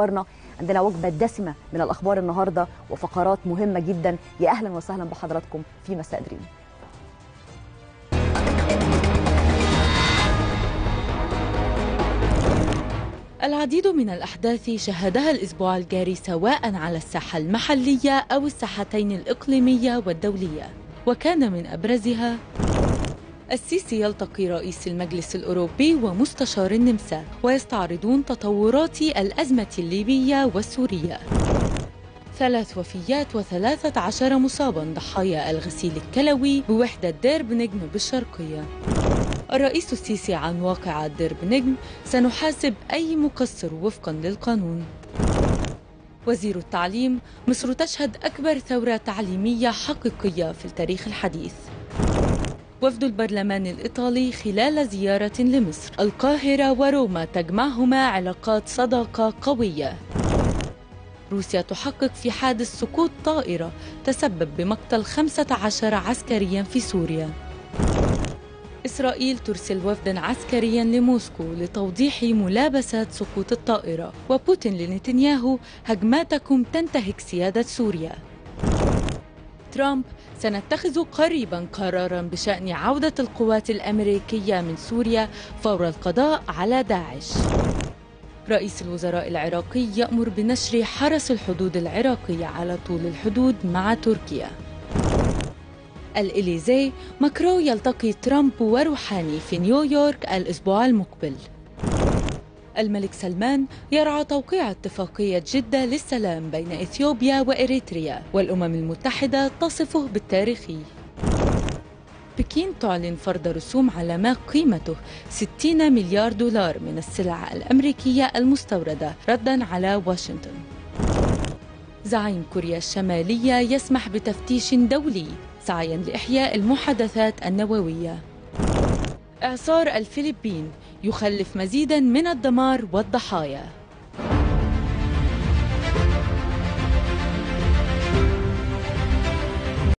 أخبارنا عندنا وجبة دسمة من الأخبار النهارده وفقرات مهمة جدا. يا أهلا وسهلا بحضراتكم في مساء دريم العديد من الأحداث شهدها الأسبوع الجاري سواء على الساحة المحلية أو الساحتين الإقليمية والدولية وكان من أبرزها السيسي يلتقي رئيس المجلس الأوروبي ومستشار النمسا ويستعرضون تطورات الأزمة الليبية والسورية. ثلاث وفيات وثلاثة عشر مصابا ضحايا الغسيل الكلوي بوحدة ديرب نجم بالشرقية. الرئيس السيسي عن واقعة ديرب نجم سنحاسب أي مقصر وفقا للقانون. وزير التعليم مصر تشهد أكبر ثورة تعليمية حقيقية في التاريخ الحديث. وفد البرلمان الإيطالي خلال زيارة لمصر. القاهرة وروما تجمعهما علاقات صداقة قوية. روسيا تحقق في حادث سقوط طائرة تسبب بمقتل 15 عسكريا في سوريا. إسرائيل ترسل وفدا عسكريا لموسكو لتوضيح ملابسات سقوط الطائرة. وبوتين لنتنياهو هجماتكم تنتهك سيادة سوريا. ترامب سنتخذ قريبا قرارا بشأن عودة القوات الأمريكية من سوريا فور القضاء على داعش. رئيس الوزراء العراقي يأمر بنشر حرس الحدود العراقية على طول الحدود مع تركيا. الإليزي ماكرو يلتقي ترامب وروحاني في نيويورك الأسبوع المقبل. الملك سلمان يرعى توقيع اتفاقية جدة للسلام بين إثيوبيا وإريتريا والأمم المتحدة تصفه بالتاريخي بكين تعلن فرض رسوم على ما قيمته 60 مليار دولار من السلع الأمريكية المستوردة ردا على واشنطن. زعيم كوريا الشمالية يسمح بتفتيش دولي سعيا لإحياء المحادثات النووية. إعصار الفلبين يخلف مزيدا من الدمار والضحايا.